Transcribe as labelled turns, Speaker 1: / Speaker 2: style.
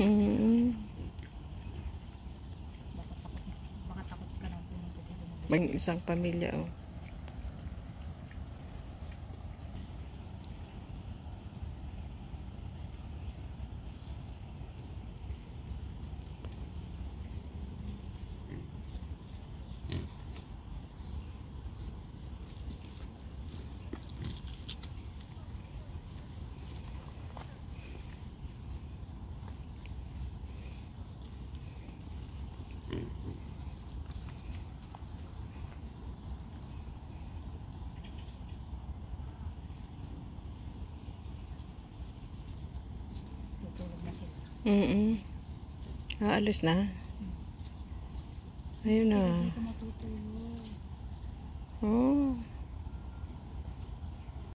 Speaker 1: Mm.
Speaker 2: Baka takot, ka dito.
Speaker 1: May isang pamilya, oh.
Speaker 2: Tutulog na sila.
Speaker 1: Mm Aalis na. Ayun na.